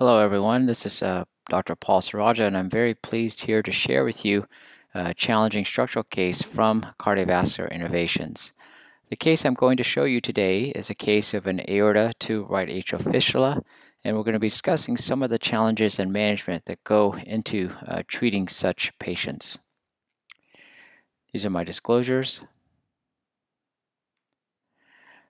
Hello everyone, this is uh, Dr. Paul Sorajja and I'm very pleased here to share with you a challenging structural case from Cardiovascular Innovations. The case I'm going to show you today is a case of an aorta to right atrial fistula and we're going to be discussing some of the challenges and management that go into uh, treating such patients. These are my disclosures.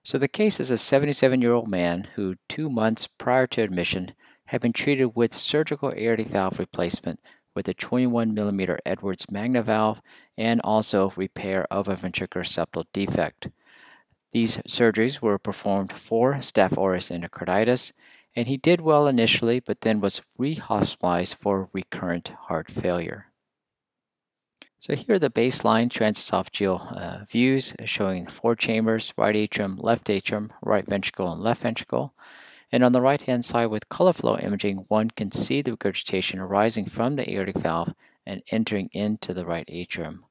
So the case is a 77 year old man who two months prior to admission have been treated with surgical aortic valve replacement with a 21 millimeter Edwards Magna valve and also repair of a ventricular septal defect. These surgeries were performed for Staph aureus endocarditis, and he did well initially, but then was rehospitalized for recurrent heart failure. So here are the baseline transesophageal uh, views showing four chambers, right atrium, left atrium, right ventricle, and left ventricle. And on the right hand side with color flow imaging, one can see the regurgitation arising from the aortic valve and entering into the right atrium.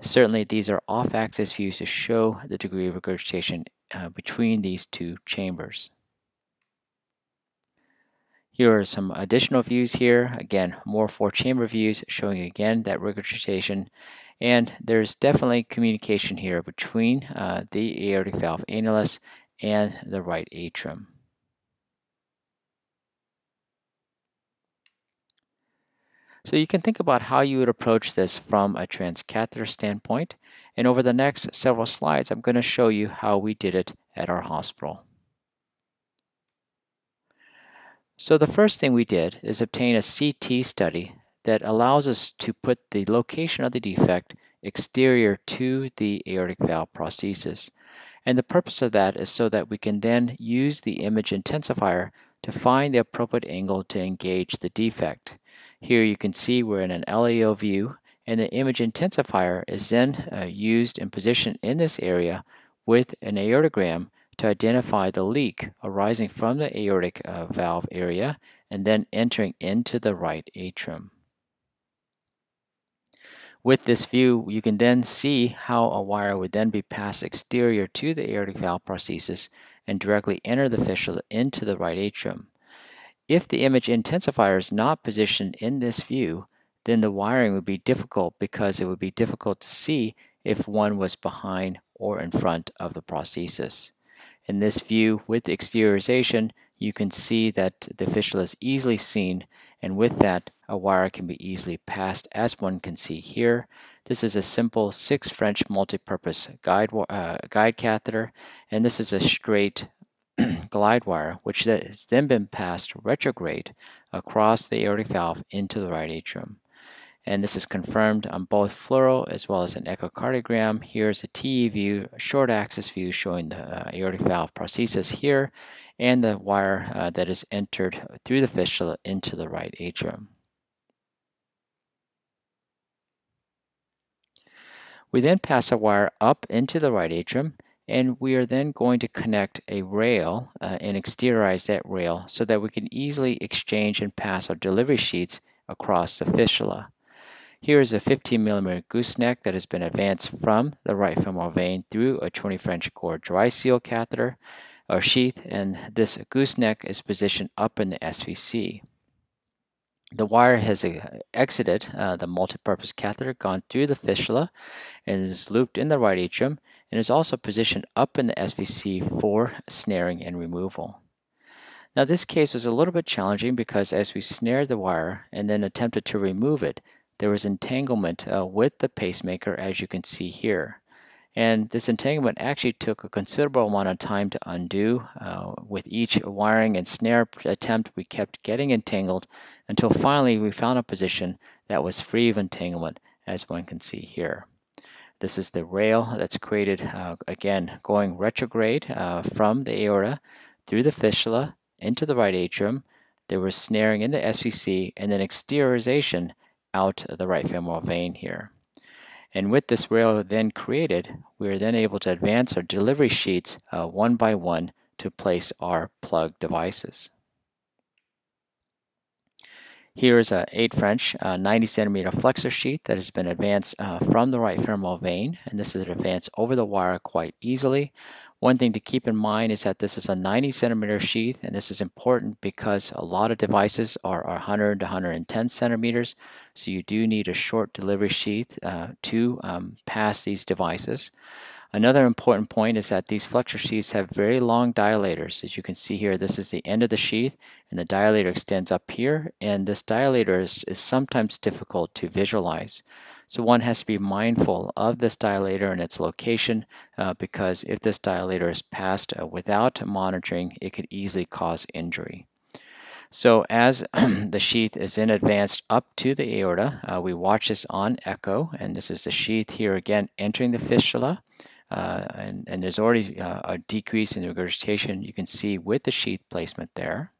Certainly, these are off axis views to show the degree of regurgitation uh, between these two chambers. Here are some additional views here. Again, more four chamber views showing again that regurgitation. And there's definitely communication here between uh, the aortic valve annulus and the right atrium. So you can think about how you would approach this from a transcatheter standpoint. And over the next several slides, I'm going to show you how we did it at our hospital. So the first thing we did is obtain a CT study that allows us to put the location of the defect exterior to the aortic valve prosthesis. And the purpose of that is so that we can then use the image intensifier to find the appropriate angle to engage the defect. Here you can see we're in an LAO view and the image intensifier is then uh, used and positioned in this area with an aortogram to identify the leak arising from the aortic uh, valve area and then entering into the right atrium. With this view, you can then see how a wire would then be passed exterior to the aortic valve prosthesis and directly enter the fistula into the right atrium. If the image intensifier is not positioned in this view, then the wiring would be difficult because it would be difficult to see if one was behind or in front of the prosthesis. In this view with exteriorization, you can see that the fistula is easily seen and with that a wire can be easily passed as one can see here. This is a simple 6 French multi-purpose guide, uh, guide catheter and this is a straight glide wire, which has then been passed retrograde across the aortic valve into the right atrium. And this is confirmed on both fluoro as well as an echocardiogram. Here's a TE view, short axis view showing the uh, aortic valve prosthesis here, and the wire uh, that is entered through the fistula into the right atrium. We then pass a wire up into the right atrium and we are then going to connect a rail uh, and exteriorize that rail so that we can easily exchange and pass our delivery sheets across the fistula. Here is a 15 millimeter gooseneck that has been advanced from the right femoral vein through a 20 French Gore dry seal catheter or sheath, and this gooseneck is positioned up in the SVC. The wire has uh, exited uh, the multipurpose catheter, gone through the fistula, and is looped in the right atrium, and is also positioned up in the SVC for snaring and removal. Now this case was a little bit challenging because as we snared the wire and then attempted to remove it, there was entanglement uh, with the pacemaker as you can see here. And this entanglement actually took a considerable amount of time to undo. Uh, with each wiring and snare attempt, we kept getting entangled until finally we found a position that was free of entanglement, as one can see here. This is the rail that's created, uh, again, going retrograde uh, from the aorta through the fistula into the right atrium. There was snaring in the SVC and then exteriorization out of the right femoral vein here. And with this rail then created, we are then able to advance our delivery sheets uh, one by one to place our plug devices. Here is a 8 French uh, 90 centimeter flexor sheath that has been advanced uh, from the right femoral vein, and this is advanced over the wire quite easily. One thing to keep in mind is that this is a 90 centimeter sheath, and this is important because a lot of devices are 100 to 110 centimeters, so you do need a short delivery sheath uh, to um, pass these devices. Another important point is that these flexor sheaths have very long dilators. As you can see here, this is the end of the sheath and the dilator extends up here and this dilator is, is sometimes difficult to visualize. So one has to be mindful of this dilator and its location uh, because if this dilator is passed uh, without monitoring, it could easily cause injury. So as the sheath is in advanced up to the aorta, uh, we watch this on echo, and this is the sheath here again entering the fistula. Uh, and, and, there's already uh, a decrease in the regurgitation you can see with the sheath placement there.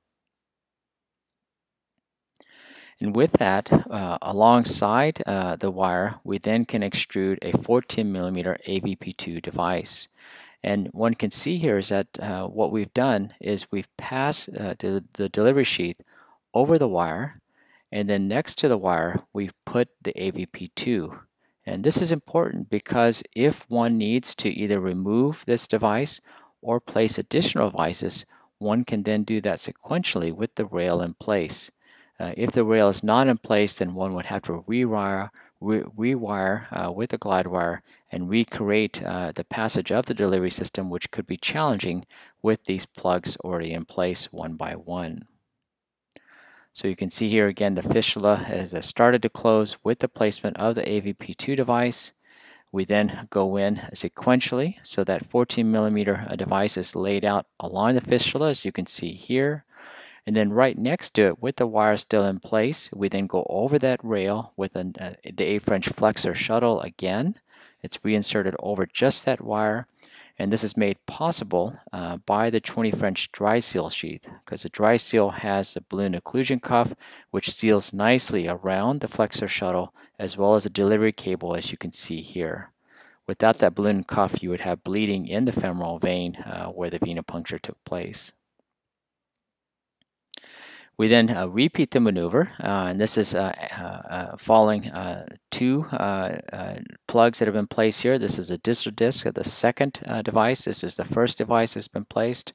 And with that, uh, alongside uh, the wire, we then can extrude a 14 millimeter AVP2 device. And one can see here is that uh, what we've done is we've passed the, the delivery sheath over the wire, and then next to the wire, we've put the AVP2. And this is important because if one needs to either remove this device or place additional devices, one can then do that sequentially with the rail in place. Uh, if the rail is not in place, then one would have to rewire, re rewire uh, with a glide wire and recreate uh, the passage of the delivery system, which could be challenging with these plugs already in place one by one. So you can see here again the fistula has started to close with the placement of the AVP2 device. We then go in sequentially so that 14 millimeter uh, device is laid out along the fistula as you can see here. And then right next to it with the wire still in place, we then go over that rail with an, uh, the 8 French flexor shuttle again. It's reinserted over just that wire and this is made possible uh, by the 20 French dry seal sheath because the dry seal has the balloon occlusion cuff which seals nicely around the flexor shuttle as well as the delivery cable as you can see here. Without that balloon cuff you would have bleeding in the femoral vein uh, where the venipuncture took place. We then uh, repeat the maneuver, uh, and this is uh, uh, uh following uh, two plugs that have been placed here. This is a distal disc of the second device. This is the first device that's been placed.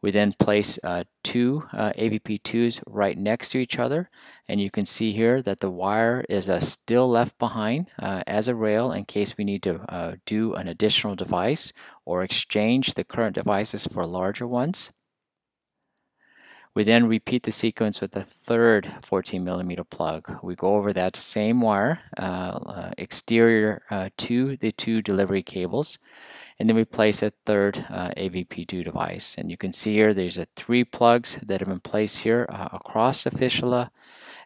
We then place two AVP2s right next to each other, and you can see here that the wire is still left behind as a rail in case we need to do an additional device or exchange the current devices for larger ones. We then repeat the sequence with the third 14 millimeter plug. We go over that same wire, uh, uh, exterior uh, to the two delivery cables, and then we place a third uh, AVP2 device. And you can see here there's a three plugs that have been placed here uh, across the fistula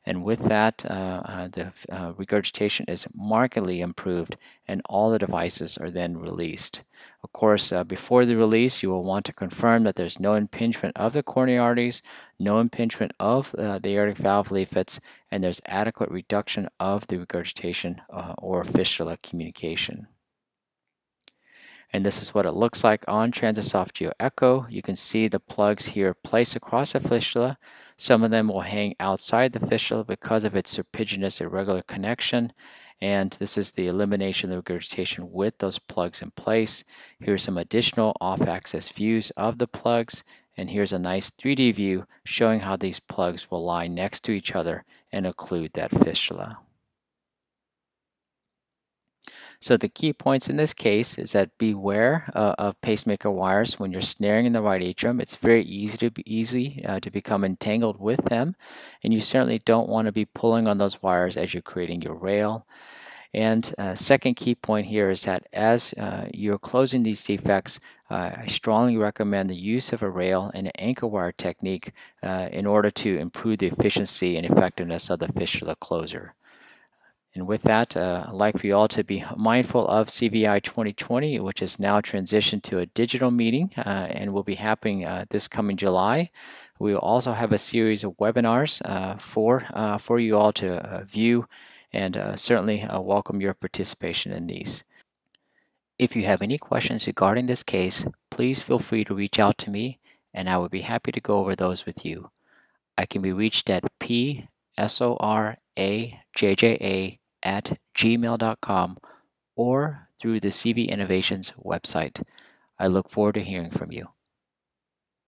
and with that, uh, uh, the uh, regurgitation is markedly improved and all the devices are then released. Of course, before the release, you will want to confirm that there's no impingement of the coronary arteries, no impingement of the aortic valve leaflets, and there's adequate reduction of the regurgitation or fistula communication. And this is what it looks like on transesophageal echo. You can see the plugs here placed across the fistula. Some of them will hang outside the fistula because of its serpiginous irregular connection. And this is the elimination of regurgitation with those plugs in place. Here's some additional off-axis views of the plugs. And here's a nice 3D view showing how these plugs will lie next to each other and occlude that fistula. So the key points in this case is that beware uh, of pacemaker wires when you're snaring in the right atrium. It's very easy to be easy uh, to become entangled with them, and you certainly don't want to be pulling on those wires as you're creating your rail. And uh, second key point here is that as uh, you're closing these defects, uh, I strongly recommend the use of a rail and an anchor wire technique uh, in order to improve the efficiency and effectiveness of the fistula closer. And with that, uh, I'd like for you all to be mindful of CVI 2020, which is now transitioned to a digital meeting uh, and will be happening uh, this coming July. We will also have a series of webinars uh, for, uh, for you all to uh, view and certainly welcome your participation in these. If you have any questions regarding this case, please feel free to reach out to me and I would be happy to go over those with you. I can be reached at p S O R A J J A, at gmail.com, or through the CV Innovations website. I look forward to hearing from you.